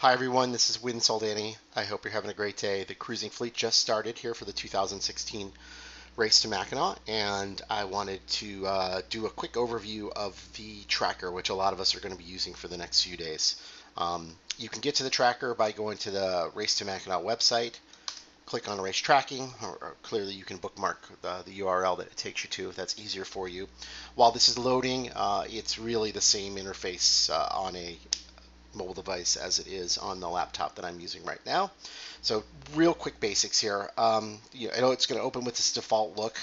Hi everyone, this is Win Soldani. I hope you're having a great day. The cruising fleet just started here for the 2016 race to Mackinac, and I wanted to uh, do a quick overview of the tracker, which a lot of us are going to be using for the next few days. Um, you can get to the tracker by going to the Race to Mackinac website, click on race tracking, or, or clearly you can bookmark the, the, URL that it takes you to if that's easier for you. While this is loading, uh, it's really the same interface uh, on a mobile device as it is on the laptop that I'm using right now. So real quick basics here. Um, you know, I know it's going to open with this default look.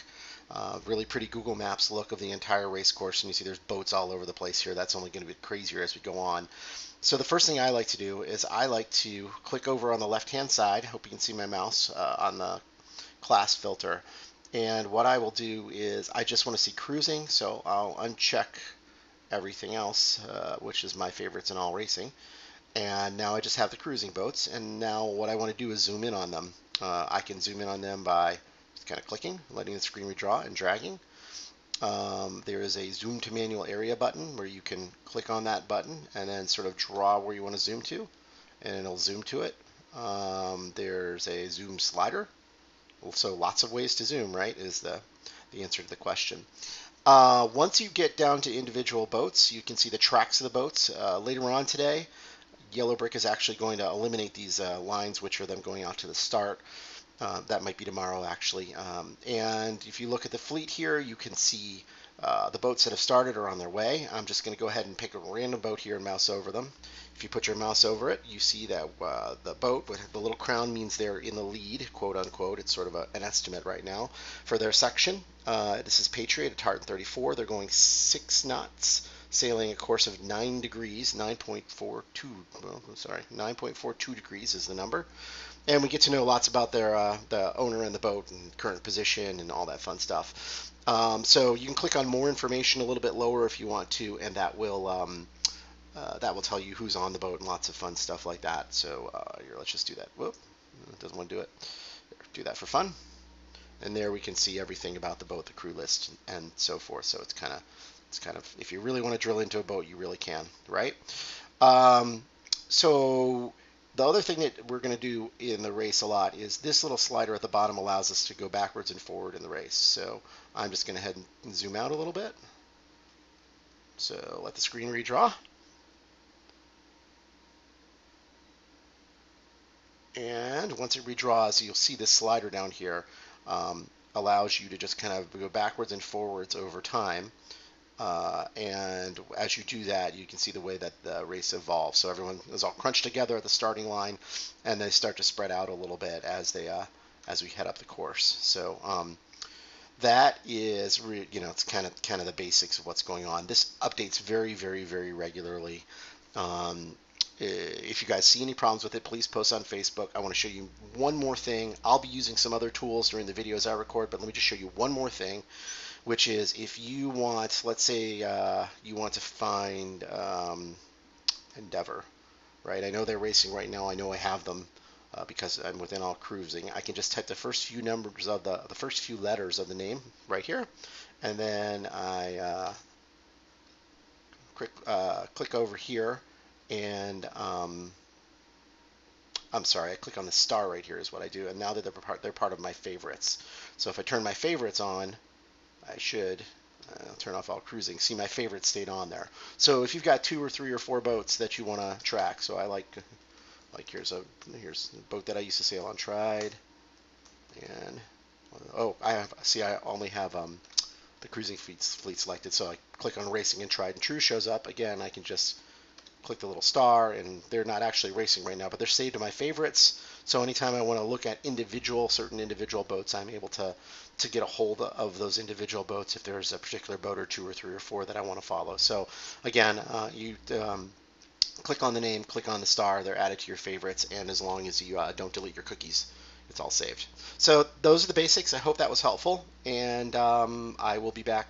Uh, really pretty Google Maps look of the entire race course, and you see there's boats all over the place here. That's only going to get crazier as we go on. So the first thing I like to do is I like to click over on the left-hand side. I hope you can see my mouse uh, on the class filter. And what I will do is I just want to see cruising, so I'll uncheck everything else, uh, which is my favorites in all racing. And now I just have the cruising boats. And now what I want to do is zoom in on them. Uh, I can zoom in on them by kind of clicking, letting the screen redraw and dragging. Um, there is a zoom to manual area button where you can click on that button and then sort of draw where you want to zoom to and it'll zoom to it. Um, there's a zoom slider. So lots of ways to zoom, right, is the, the answer to the question. Uh, once you get down to individual boats, you can see the tracks of the boats. Uh, later on today, Yellow Brick is actually going to eliminate these uh, lines, which are them going out to the start. Uh, that might be tomorrow, actually. Um, and if you look at the fleet here, you can see uh, the boats that have started are on their way. I'm just going to go ahead and pick a random boat here and mouse over them. If you put your mouse over it, you see that uh, the boat with the little crown means they're in the lead, quote unquote. It's sort of a, an estimate right now for their section. Uh, this is Patriot at Tartan 34. They're going six knots, sailing a course of nine degrees, 9.42. Well, sorry, 9.42 degrees is the number. And we get to know lots about their uh, the owner and the boat and current position and all that fun stuff. Um, so you can click on more information a little bit lower if you want to, and that will um, uh, that will tell you who's on the boat and lots of fun stuff like that. So uh, here, let's just do that. Whoop, doesn't want to do it. Do that for fun. And there we can see everything about the boat, the crew list, and so forth. So it's kind of, it's kind of, if you really want to drill into a boat, you really can, right? Um, so the other thing that we're going to do in the race a lot is this little slider at the bottom allows us to go backwards and forward in the race. So I'm just going to head and zoom out a little bit. So let the screen redraw. And once it redraws, you'll see this slider down here um, allows you to just kind of go backwards and forwards over time. Uh, and as you do that, you can see the way that the race evolves. So everyone is all crunched together at the starting line, and they start to spread out a little bit as they uh, as we head up the course. So um, that is, you know, it's kind of kind of the basics of what's going on. This updates very, very, very regularly. Um, if you guys see any problems with it, please post on Facebook. I want to show you one more thing. I'll be using some other tools during the videos I record, but let me just show you one more thing, which is if you want, let's say uh, you want to find um, Endeavor, right? I know they're racing right now. I know I have them uh, because I'm within all cruising. I can just type the first few numbers of the, the first few letters of the name right here, and then I uh, click, uh, click over here and um, I'm sorry, I click on the star right here is what I do, and now that they're part, they're part of my favorites. So if I turn my favorites on, I should uh, turn off all cruising. See, my favorites stayed on there. So if you've got two or three or four boats that you want to track, so I like, like here's a here's a boat that I used to sail on Tried, and oh, I have see I only have um, the cruising fleet, fleet selected, so I click on Racing and Tried and True shows up. Again, I can just click the little star, and they're not actually racing right now, but they're saved to my favorites. So anytime I want to look at individual, certain individual boats, I'm able to to get a hold of those individual boats if there's a particular boat or two or three or four that I want to follow. So again, uh, you um, click on the name, click on the star, they're added to your favorites, and as long as you uh, don't delete your cookies, it's all saved. So those are the basics. I hope that was helpful, and um, I will be back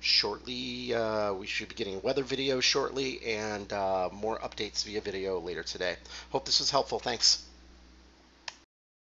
shortly. Uh, we should be getting a weather video shortly and uh, more updates via video later today. Hope this was helpful. Thanks.